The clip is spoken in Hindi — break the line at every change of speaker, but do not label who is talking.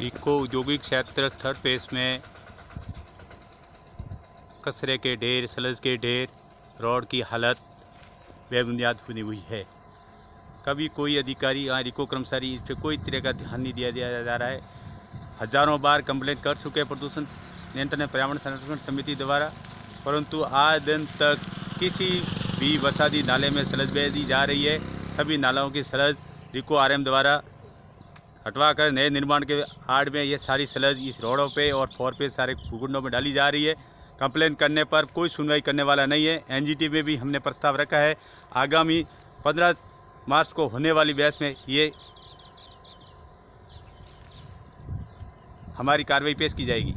रिको औद्योगिक क्षेत्र थर्ड फेस में कचरे के ढेर, सलज के ढेर, रोड की हालत बेबुनियाद बनी हुई है। कभी कोई अधिकारी या रिको कर्मचारी इस पर कोई तरह का ध्यान नहीं दिया दिया जा रहा है। हज़ारों बार कंप्लेंट कर चुके हैं प्रदूषण नियंत्रण पर्यावरण संरक्षण समिति द्वारा, परंतु आज दिन तक किसी भी वसादी नाले में सलज बह दी जा रही है। सभी नालों की सलज रिको आरएम द्वारा हटवा कर नए निर्माण के आड़ में ये सारी सलज इस रोडों पे और फोर पे सारे भूखंडों में डाली जा रही है। कंप्लेन करने पर कोई सुनवाई करने वाला नहीं है। एनजीटी में भी हमने प्रस्ताव रखा है, आगामी 15 मार्च को होने वाली बहस में ये हमारी कार्रवाई पेश की जाएगी।